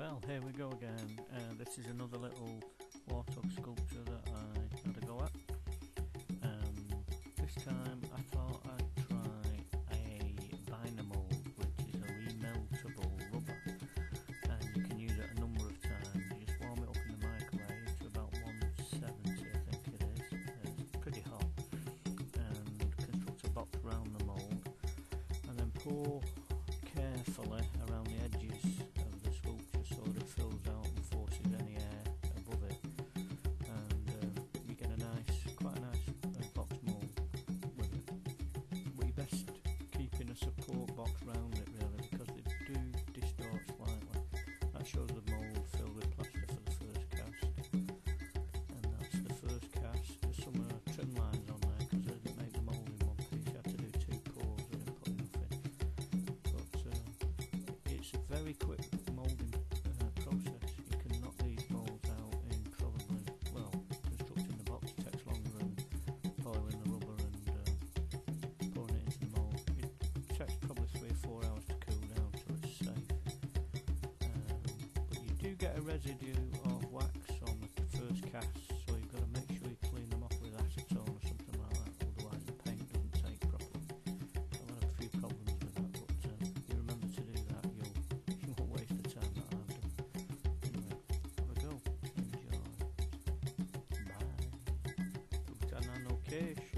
Well, here we go again. Uh, this is another little warthog sculpture that I had a go at. Um, this time I thought I'd try a Vinamold, which is a remeltable rubber. And you can use it a number of times. You just warm it up in the microwave to about 170 I think it is. It's pretty hot. And construct a box around the mould. And then pour very quick moulding uh, process. You can knock these moulds out in probably, well, constructing the box takes longer than boiling the rubber and uh, pouring it into the mould. It takes probably three or four hours to cool down so it's safe. Um, but you do get a residue of wax on the first cast, a